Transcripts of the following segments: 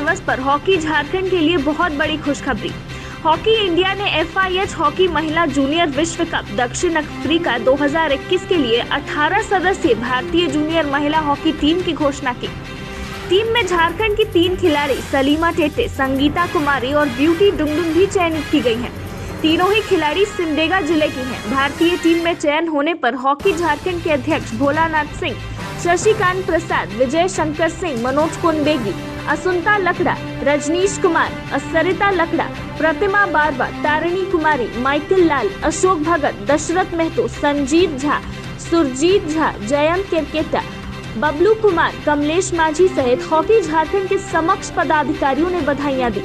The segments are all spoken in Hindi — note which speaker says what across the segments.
Speaker 1: दिवस पर हॉकी झारखंड के लिए बहुत बड़ी खुशखबरी हॉकी इंडिया ने एफआईएच हॉकी महिला जूनियर विश्व कप दक्षिण अफ्रीका 2021 के लिए 18 सदस्यीय भारतीय जूनियर महिला हॉकी टीम की घोषणा की टीम में झारखंड की तीन खिलाड़ी सलीमा टेटे, संगीता कुमारी और ब्यूटी डुंगडुंग भी चयनित की गई हैं। तीनों ही खिलाड़ी सिमडेगा ज़िले की हैं। भारतीय टीम में चयन होने पर हॉकी झारखंड के अध्यक्ष भोलानाथ सिंह, शशिकांत प्रसाद, विजय शंकर सिंह, मनोज कुंडेगी असुंता लकड़ा, रजनीश कुमार, असरिता लकड़ा, प्रतिमा बारवा तारिणी कुमारी, माइकल लाल, अशोक भगत, दशरथ महतो संजीत झा, सुरजीत झा, जयंत केरकेटा, बबलू कुमार, कमलेश माझी सहित हॉकी झारखंड के समक्ष पदाधिकारियों ने बधाइयाँ दी।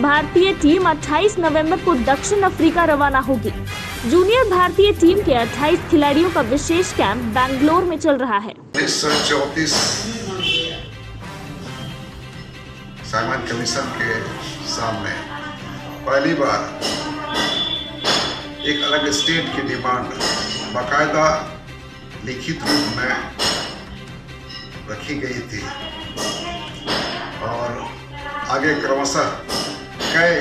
Speaker 1: भारतीय टीम 28 नवंबर को दक्षिण अफ्रीका रवाना होगी। जूनियर भारतीय टीम के 28 खिलाड़ियों का विशेष कैंप बैंगलोर में चल रहा है।
Speaker 2: साइमन कमीशन के सामने। पहली बार एक अलग स्टेट की डिमांड बाकायदा लिखित रूप में रखी गई थी। और आगे क्रमशः कई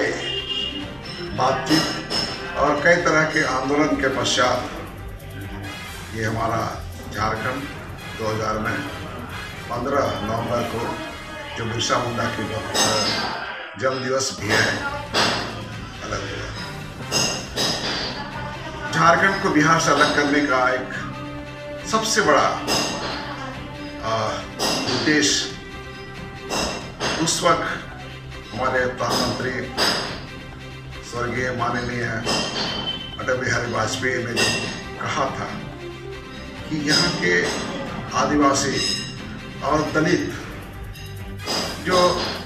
Speaker 2: बातचीत और कई तरह के आंदोलन के पश्चात ये हमारा झारखंड 2000 में 15 नवंबर को जो बिरसा मुंडा की जन्म दिवस भी है, अलग हुआ झारखंड को बिहार से अलग करने का एक सबसे बड़ा उद्देश्य उस वक्त हमारे प्रधानमंत्री, स्वर्गीय माननीय अटल बिहारी वाजपेयी ने जो कहा था कि यहाँ के आदिवासी और दलित जो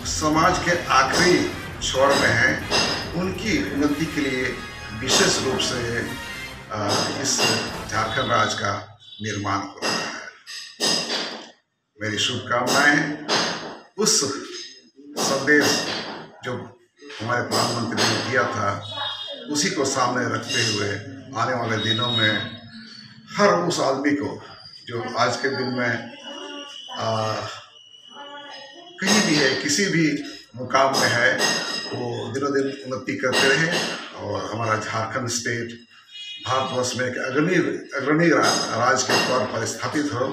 Speaker 2: समाज के आखिरी छोर में हैं उनकी उन्नति के लिए विशेष रूप से इस झारखंड राज्य का निर्माण हो रहा है। मेरी शुभकामनाएँ। उस संदेश जो हमारे प्रधानमंत्री ने किया था उसी को सामने रखते हुए आने वाले दिनों में हर उस आदमी को जो आज के दिन में आ, कहीं भी है, किसी भी मुकाम में है, वो दिनों दिन उन्नति करते रहे और हमारा झारखंड स्टेट भारतवर्ष में एक अग्रणी अग्रणी राज्य के तौर पर स्थापित हो,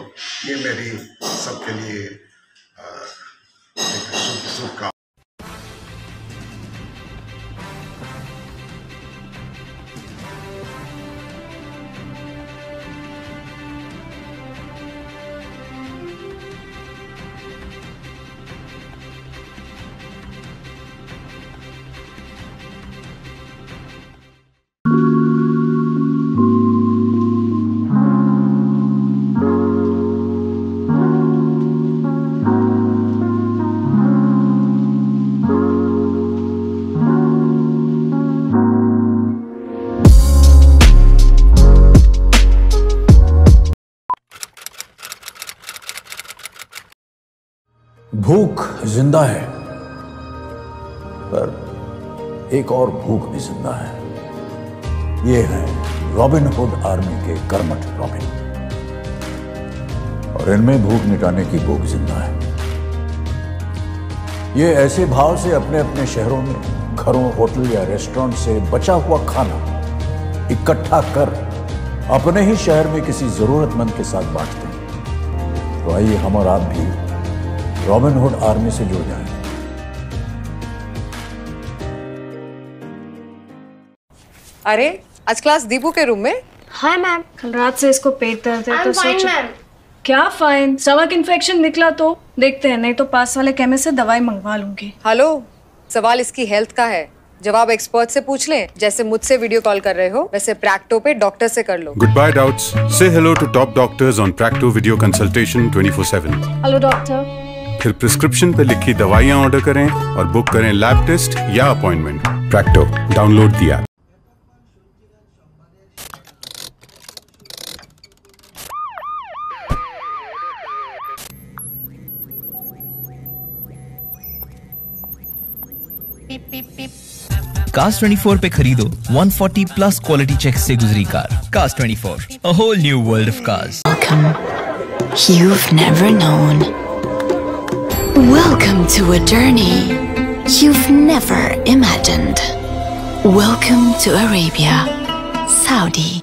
Speaker 2: ये मेरी सबके लिए शुभकामना
Speaker 3: भूख ज़िंदा है। पर एक और भूख भी ज़िंदा है। ये है रॉबिन हुड आर्मी के कर्मठ रॉबिन। और इनमें भूख मिटाने की भूख ज़िंदा है। ये ऐसे भाव से अपने अपने शहरों में घरों, होटल या रेस्टोरेंट से बचा हुआ खाना इकट्ठा कर अपने ही शहर में किसी जरूरतमंद के साथ बांटते हैं। तो आइए हम और आप भी रॉबिन हुड आर्मी से जुड़ जाएँ।
Speaker 4: अरे आज क्लास दीपू के रूम में?
Speaker 5: Hi ma'am. कल रात से इसको पेट दर्द है तो सोच। क्या फाइन स्टमक इन्फेक्शन निकला तो? देखते हैं नहीं तो पास वाले केमिस्ट से दवाई मंगवा लूँगी।
Speaker 4: हेलो सवाल इसकी हेल्थ का है। जवाब एक्सपर्ट से पूछ लें जैसे मुझसे वीडियो कॉल कर रहे हो वैसे प्रैक्टो पे डॉक्टर से कर लो।
Speaker 6: गुड बाय डाउट्स से hello to top doctors on Practo video consultation 24/7
Speaker 5: hello doctor
Speaker 6: फिर प्रिस्क्रिप्शन पर लिखी दवाइयाँ ऑर्डर करें और बुक करें लैब टेस्ट या अपॉइंटमेंट प्रैक्टो डाउनलोड दिया
Speaker 7: कास्ट 24 पे खरीदो 140 प्लस क्वालिटी चेक से गुजरी कार. कास्ट 24 a whole new world of cars.
Speaker 8: Welcome. You've never known.
Speaker 9: Welcome to a journey you've never imagined. Welcome to Arabia, Saudi.